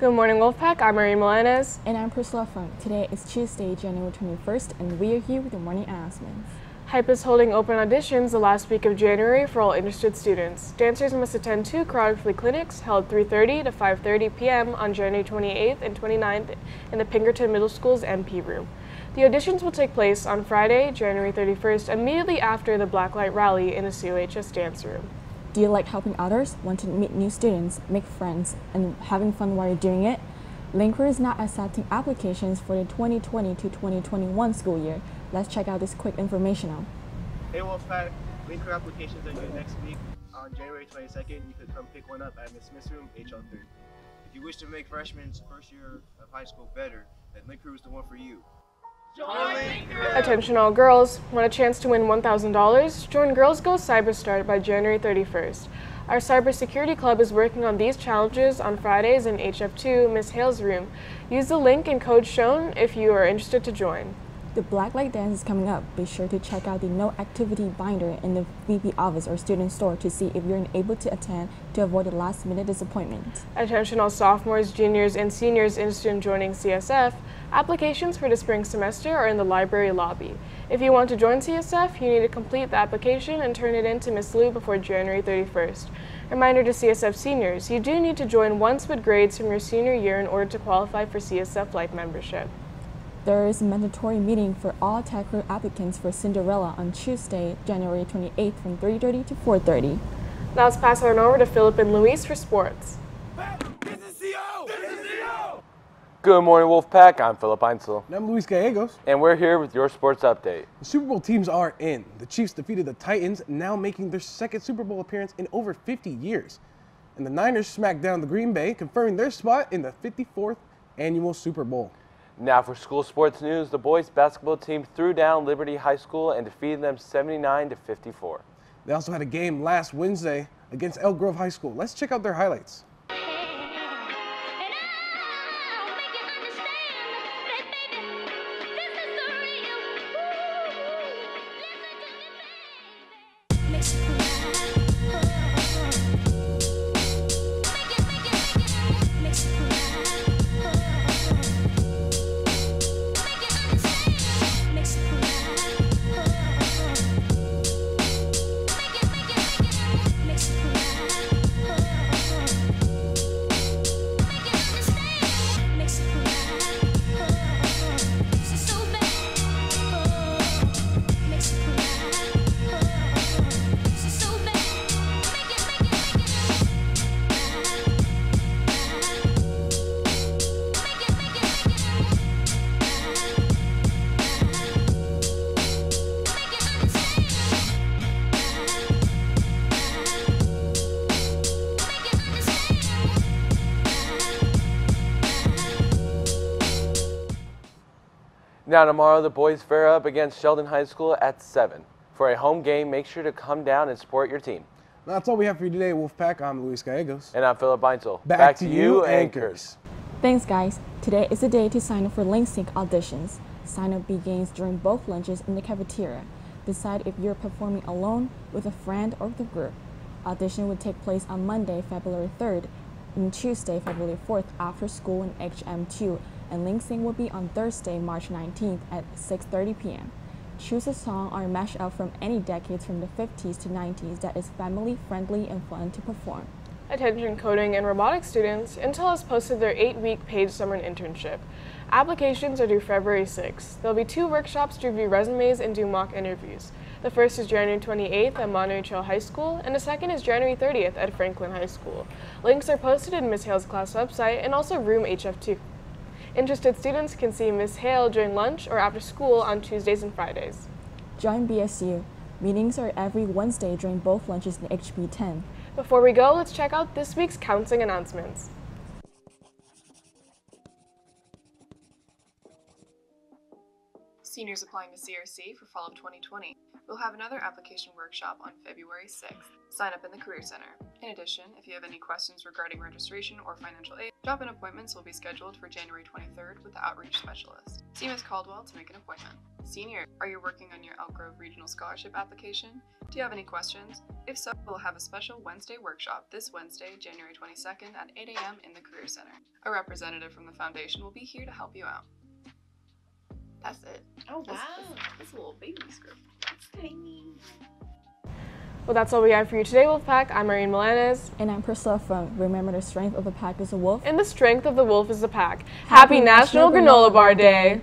Good morning, Wolfpack. I'm Marie Milanes. And I'm Priscilla Funk. Today is Tuesday, January 21st, and we are here with the morning announcements. Hype is holding open auditions the last week of January for all interested students. Dancers must attend two choreography clinics held 3.30 to 5.30 p.m. on January 28th and 29th in the Pinkerton Middle School's MP room. The auditions will take place on Friday, January 31st, immediately after the Blacklight Rally in the COHS dance room. Do you like helping others, want to meet new students, make friends, and having fun while you're doing it? Link Crew is not accepting applications for the 2020 to 2021 school year. Let's check out this quick informational. Hey Wolfpack, Link Crew applications are due next week. On January 22nd, you could come pick one up at Miss Smith's room, HL3. If you wish to make freshmen's first year of high school better, then Link Crew is the one for you. Attention all girls, want a chance to win $1,000? Join Girls Go Cyberstart by January 31st. Our cybersecurity club is working on these challenges on Fridays in HF2 Ms. Hale's room. Use the link and code shown if you are interested to join. The Blacklight Dance is coming up. Be sure to check out the No Activity binder in the VP office or student store to see if you're unable to attend to avoid a last minute disappointment. Attention all sophomores, juniors, and seniors interested in joining CSF. Applications for the spring semester are in the library lobby. If you want to join CSF, you need to complete the application and turn it in to Ms. Liu before January 31st. Reminder to CSF seniors, you do need to join once with grades from your senior year in order to qualify for CSF Life membership. There is a mandatory meeting for all tech crew applicants for Cinderella on Tuesday, January 28th from 3.30 to 4.30. Now let's pass on over to Philip and Luis for sports. Good morning, Wolfpack. I'm Philip Einzel. And I'm Luis Gallegos. and we're here with your sports update. The Super Bowl teams are in. The Chiefs defeated the Titans, now making their second Super Bowl appearance in over 50 years. And the Niners smacked down the Green Bay, confirming their spot in the 54th annual Super Bowl. Now for school sports news, the boys basketball team threw down Liberty High School and defeated them 79 to 54. They also had a game last Wednesday against Elk Grove High School. Let's check out their highlights. Now tomorrow, the boys fare up against Sheldon High School at 7. For a home game, make sure to come down and support your team. That's all we have for you today, Wolfpack. I'm Luis Gallegos. And I'm Philip Einsel. Back to you, anchors. Thanks, guys. Today is the day to sign up for Link Sync auditions. Sign up begins during both lunches in the cafeteria. Decide if you're performing alone, with a friend, or with a group. Audition will take place on Monday, February 3rd, and Tuesday, February 4th, after school in HM2, and Link Sync will be on Thursday, March 19th at 6.30 p.m. Choose a song or mashup from any decades from the 50s to 90s that is family friendly and fun to perform. Attention coding and robotics students, Intel has posted their eight-week paid summer internship. Applications are due February 6th. There'll be two workshops to review resumes and do mock interviews. The first is January 28th at Monterey Trail High School, and the second is January 30th at Franklin High School. Links are posted in Miss Hale's class website and also Room HF2. Interested students can see Ms. Hale during lunch or after school on Tuesdays and Fridays. Join BSU. Meetings are every Wednesday during both lunches in HB 10. Before we go, let's check out this week's counseling announcements. Seniors applying to CRC for fall of 2020 will have another application workshop on February 6th. Sign up in the Career Center. In addition, if you have any questions regarding registration or financial aid, drop-in appointments will be scheduled for January 23rd with the outreach specialist. See Ms. Caldwell to make an appointment. Senior, are you working on your Elk Grove Regional Scholarship application? Do you have any questions? If so, we'll have a special Wednesday workshop this Wednesday, January 22nd at 8 a.m. in the Career Center. A representative from the foundation will be here to help you out. Oh, that's it. Oh wow. this, this little baby script. Well, that's all we have for you today, Wolfpack. I'm Marine Milanes, And I'm Priscilla Fung. Remember, the strength of the pack is a wolf. and the strength of the wolf is the pack. Happy, National Granola Bar Day!